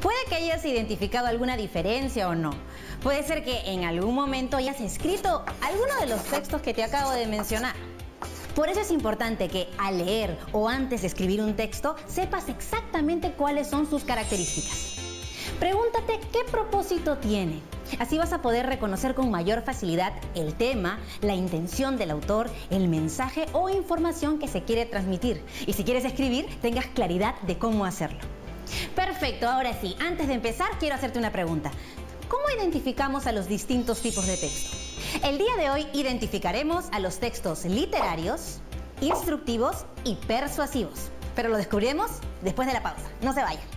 Puede que hayas identificado alguna diferencia o no. Puede ser que en algún momento hayas escrito alguno de los textos que te acabo de mencionar. Por eso es importante que al leer o antes de escribir un texto sepas exactamente cuáles son sus características. Pregúntate qué propósito tiene. Así vas a poder reconocer con mayor facilidad el tema, la intención del autor, el mensaje o información que se quiere transmitir. Y si quieres escribir, tengas claridad de cómo hacerlo. Perfecto, ahora sí, antes de empezar quiero hacerte una pregunta. ¿Cómo identificamos a los distintos tipos de texto? El día de hoy identificaremos a los textos literarios, instructivos y persuasivos. Pero lo descubriremos después de la pausa. No se vayan.